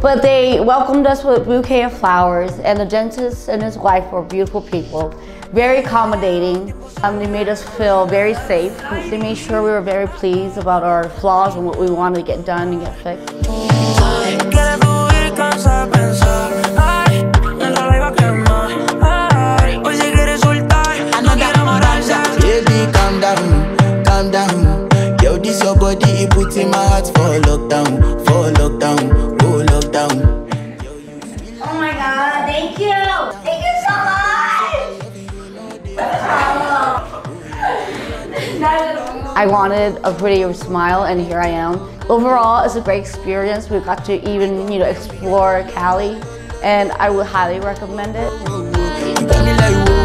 But they welcomed us with a bouquet of flowers, and the dentist and his wife were beautiful people, very accommodating. Um, they made us feel very safe. They made sure we were very pleased about our flaws and what we wanted to get done and get fixed. Yo, this your body, it puts in my heart for lockdown, for lockdown. My god, thank you! Thank you so much! I wanted a prettier smile, and here I am. Overall, it's a great experience. We got to even, you know, explore Cali, and I would highly recommend it.